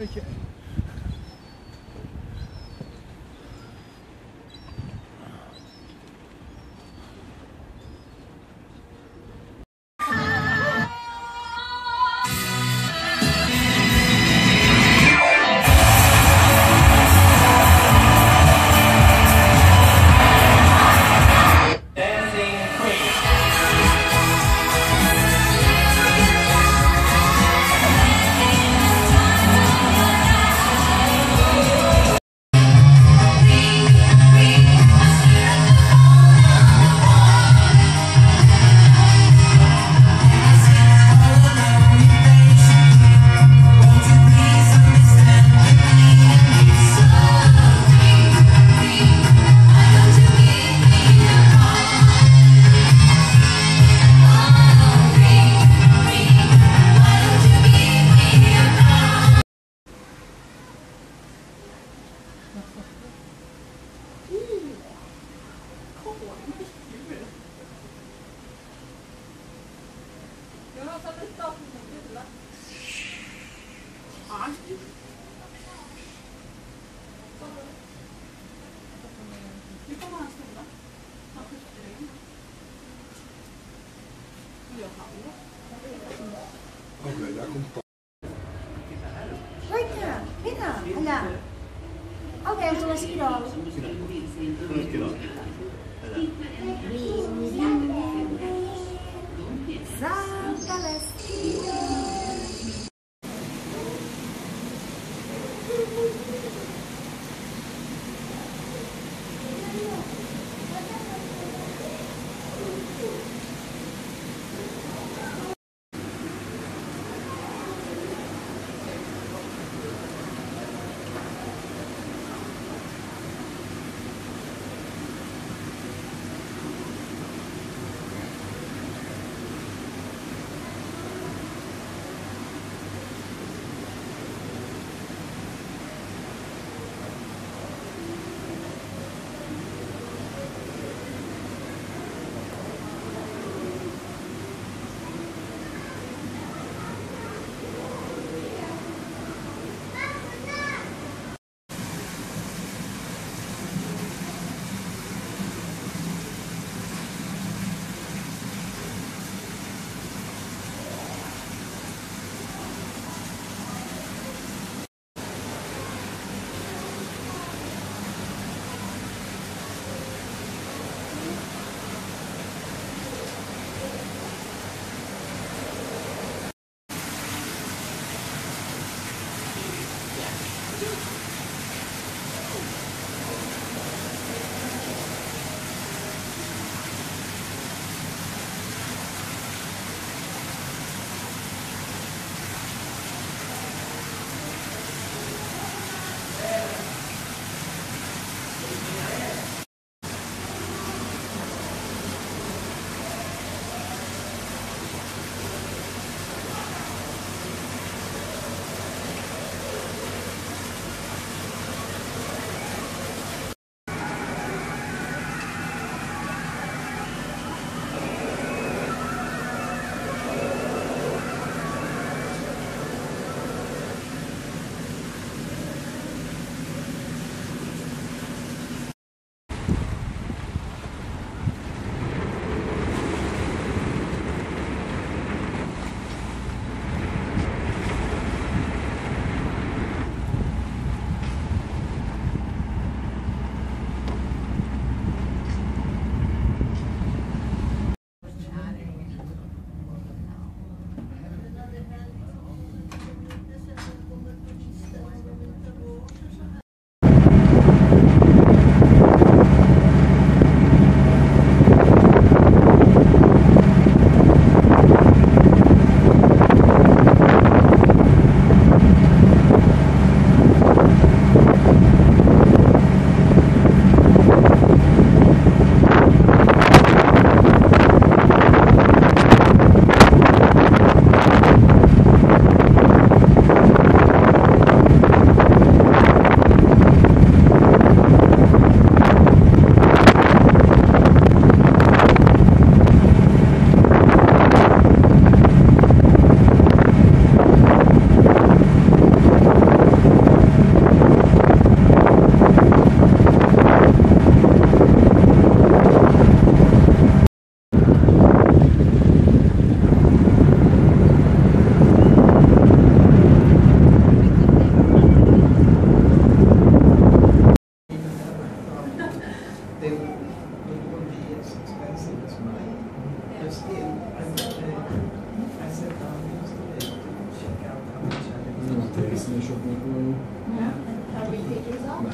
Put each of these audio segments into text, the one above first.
Okay. trabalhar com pau. Olha, vem cá, olha. Olha, eu estou a esquirola. Estou a esquirola. Santa Lesquiola.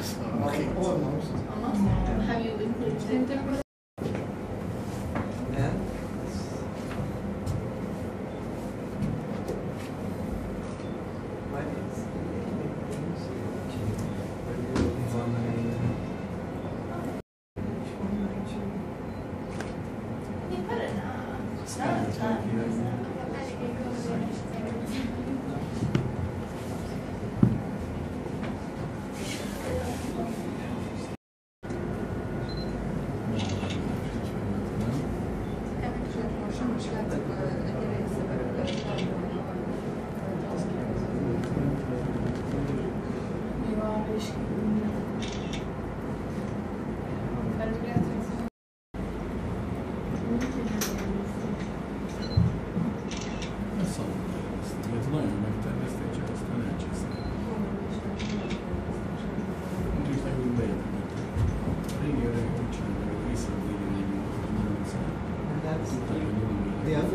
Almost. Okay. Almost. Almost. Have you implemented? Thank you.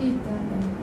Eita.